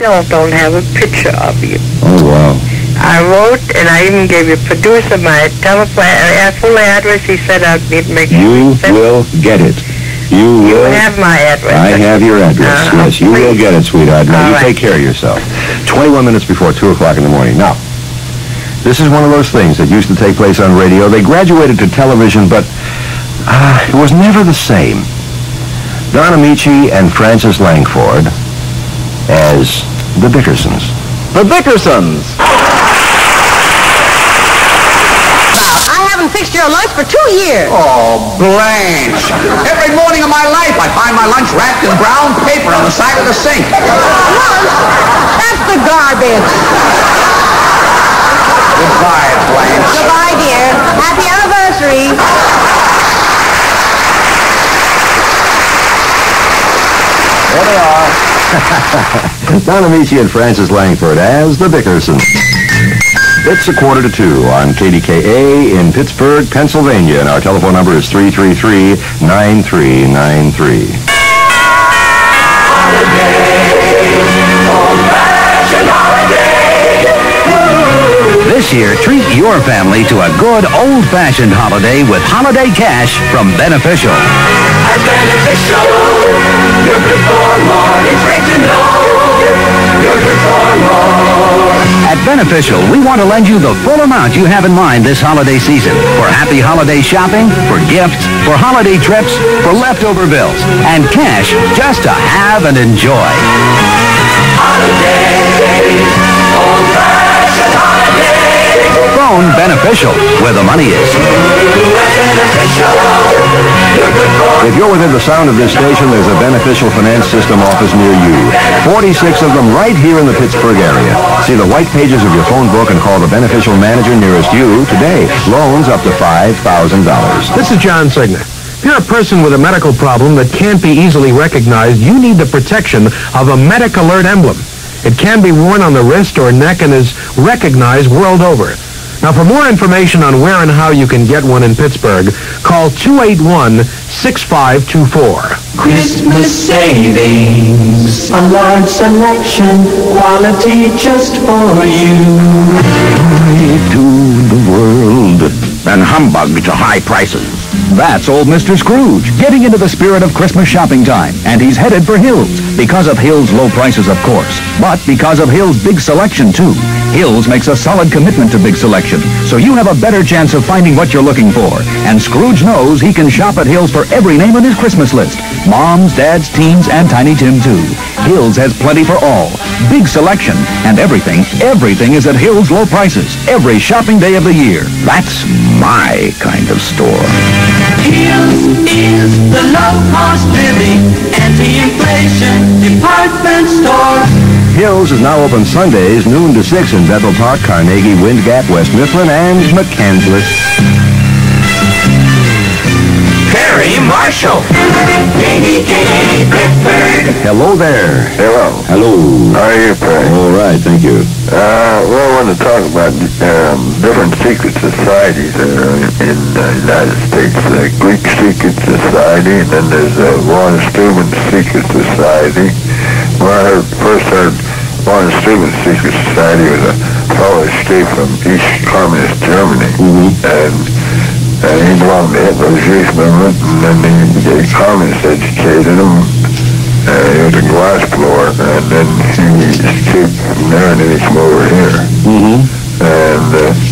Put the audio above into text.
still don't have a picture of you. Oh, wow. I wrote, and I even gave your producer my telephone, uh, full address. He said I'd be make You sent- will get it. You You will. have my address. I have your address, Uh, yes. You will get it, sweetheart. Now, All you right. take care of yourself. 21 minutes before 2 o'clock in the morning. Now, this is one of those things that used to take place on radio. They graduated to television, but uh, it was never the same. Don Ameche and Frances Langford as the Bickersons. The Bickersons. I haven't fixed your lunch for two years. Oh, Blanche. Every morning of my life, I find my lunch wrapped in brown paper on the side of the sink. Lunch? That's the garbage. Goodbye, Blanche. Goodbye, dear. Happy anniversary. There they are. Don Ameche and Frances Langford as the Bickersons. It's a quarter to two on KDKA in Pittsburgh, Pennsylvania, and our telephone number is 333-9393. This year, treat your family to a good old-fashioned holiday with holiday cash from Beneficial. At Beneficial, you're good for more. It's great to know you're good for more. At Beneficial, we want to lend you the full amount you have in mind this holiday season for happy holiday shopping, for gifts, for holiday trips, for leftover bills, and cash just to have and enjoy. Holidays, Phone Beneficial, where the money is. If you're within the sound of this station, there's a Beneficial Finance System office near you. 46 of them right here in the Pittsburgh area. See the white pages of your phone book and call the Beneficial manager nearest you today. Loans up to $5,000. This is John Signer. If you're a person with a medical problem that can't be easily recognized, you need the protection of a Medic Alert emblem. It can be worn on the wrist or neck and is recognized world over. Now, for more information on where and how you can get one in Pittsburgh, call 281-6524. Christmas savings, a large selection, quality just for you. To the world. And humbug to high prices. That's old Mr. Scrooge, getting into the spirit of Christmas shopping time. And he's headed for Hills. Because of Hills' low prices, of course. But because of Hills' big selection, too. Hills makes a solid commitment to big selection. So you have a better chance of finding what you're looking for. And Scrooge knows he can shop at Hills for every name on his Christmas list. Moms, dads, teens, and Tiny Tim, too. Hills has plenty for all. Big selection. And everything, everything is at Hills' low prices. Every shopping day of the year. That's my kind of store. Hills is the low-cost living, Hills is now open Sundays, noon to 6 in Bethel Park, Carnegie, Wind Gap, West Mifflin, and McCandless. Perry Marshall. KDKA Pittsburgh. Hello there. Hello. Hello. How are you, Perry? All right, thank you. Uh, well, I want to talk about um, different secret societies uh, in the United States. The Greek Secret Society, and then there's the Von Steuben Secret Society. When I first heard Lawrence Stevens Secret Society was a fellow escaped from East Communist Germany. Mm-hmm. And, and he belonged to Hitler's youth movement, and then the communists educated him. And he was a glass blower, and then he escaped from there and then he came over here. Mm-hmm. And... Uh,